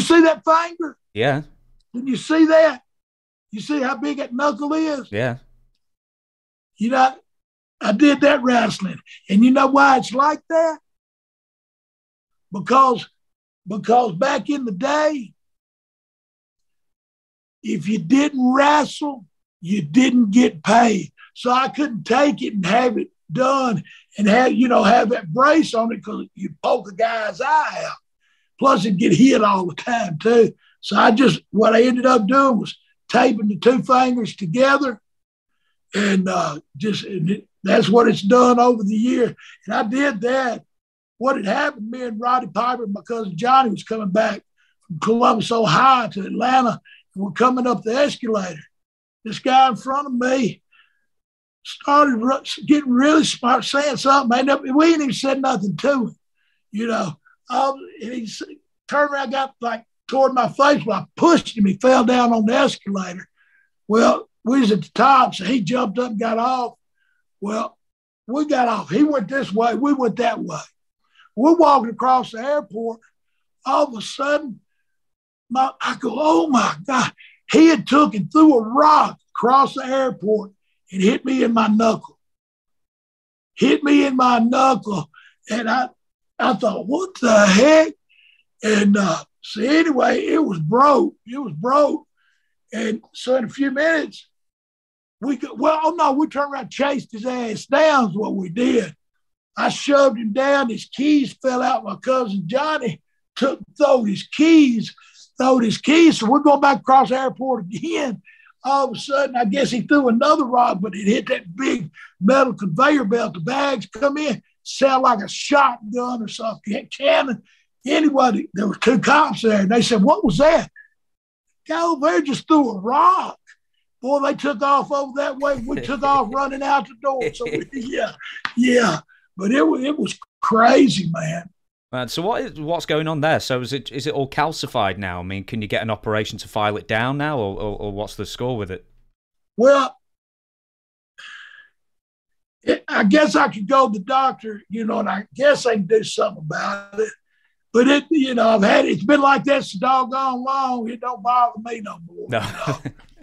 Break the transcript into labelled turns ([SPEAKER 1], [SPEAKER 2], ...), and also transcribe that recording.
[SPEAKER 1] see that finger?
[SPEAKER 2] Yeah.
[SPEAKER 1] Can you see that? You see how big that knuckle is?
[SPEAKER 2] Yeah.
[SPEAKER 1] You know, I did that wrestling. And you know why it's like that? Because because back in the day, if you didn't wrestle, you didn't get paid. So I couldn't take it and have it done and have, you know, have that brace on it because you poke a guy's eye out. Plus it'd get hit all the time too. So I just what I ended up doing was taping the two fingers together and uh, just and it, that's what it's done over the year. And I did that. What had happened, me and Roddy Piper, my cousin Johnny was coming back from Columbus, Ohio to Atlanta, and we're coming up the escalator. This guy in front of me started getting really smart, saying something. And we ain't even said nothing to him, you know. Um, and he turned around, got like toward my face. Well, I pushed him. He fell down on the escalator. Well, we was at the top, so he jumped up and got off. Well, we got off. He went this way. We went that way. We're walking across the airport. All of a sudden, my, I go, oh my God. He had took and threw a rock across the airport and hit me in my knuckle. Hit me in my knuckle. And I, I thought, what the heck? And uh, so anyway, it was broke. It was broke. And so in a few minutes, we could, well, oh no, we turned around, chased his ass down is what we did. I shoved him down. His keys fell out. My cousin Johnny took, threw his keys, threw his keys. So we're going back across the airport again. All of a sudden, I guess he threw another rock, but it hit that big metal conveyor belt. The bags come in, sound like a shotgun or something, cannon. Anybody, there were two cops there, and they said, "What was that?" Guy over there just threw a rock. Boy, they took off over that way. We took off running out the door. So we, yeah, yeah. But it was it was crazy, man.
[SPEAKER 2] Man, so what is what's going on there? So is it is it all calcified now? I mean, can you get an operation to file it down now, or, or, or what's the score with it?
[SPEAKER 1] Well, I guess I could go to the doctor, you know, and I guess I can do something about it. But it, you know, I've had it's been like that so doggone long. It don't bother me no more. No. You know?